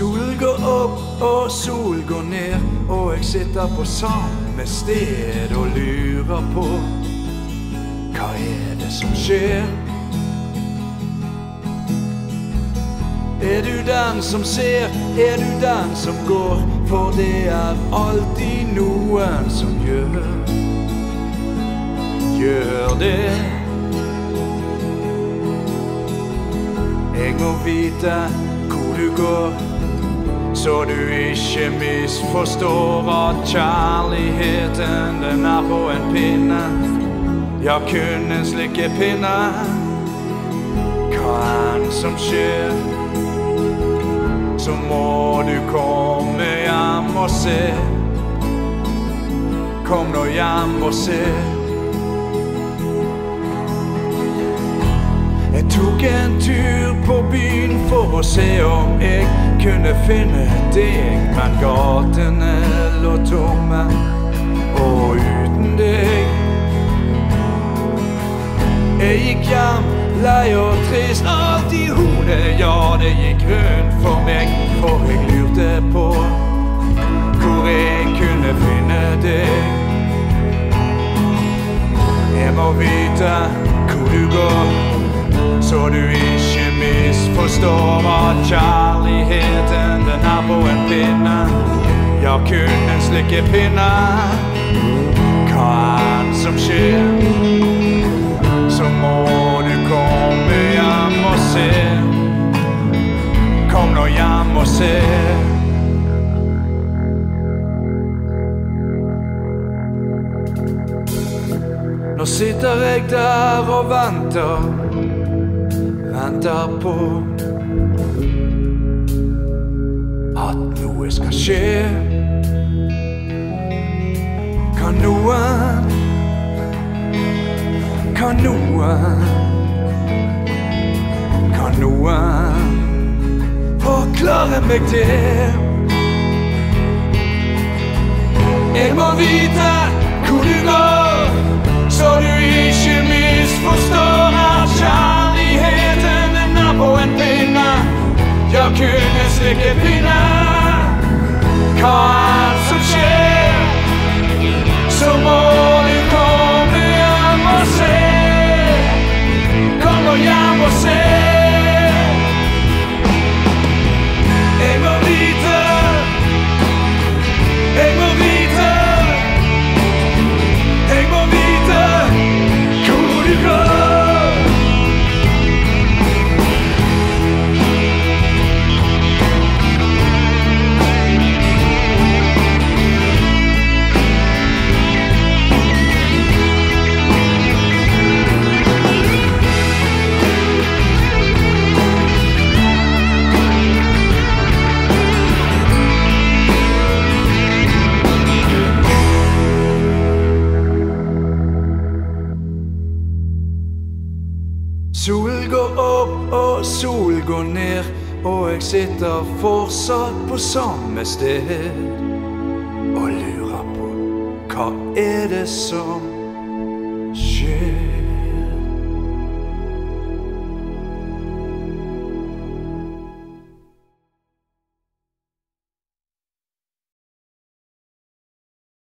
Sol går opp og sol går ned, og jeg sitter på samme sted og lurer på hva er det som skjer? Er du den som ser, er du den som går? For det er alltid noen som gjør Gjør det. Jeg må vite hvor du går, så du ikke misforstår at kjærligheten den er på en pinne. Ja, kun en slikkepinne. Hva enn som skjer, så må du komme hjem og se. Kom nå hjem og se. Jeg tok en tur på byen for å se om jeg kunne finne deg, men gatene lå tomme, og uten deg Jeg gikk hjem, lei og trist, alt i hodet, ja, det gikk rundt for meg, for jeg lurte på hvor jeg kunne finne deg. Jeg må vite hvor du går så du ikke misforstår hva kjærlighet pinne. Ja, kun en slikkepinne. Hva enn som skjer, så må du komme hjem og se. Kom nå hjem og se. Nå sitter jeg der og venter venter på noe skal skje. Kan noen Kan noen Kan noen forklare meg det? Jeg må vite Sol går opp og sol går ned, og jeg sitter fortsatt på samme sted. Og lurer på hva er det som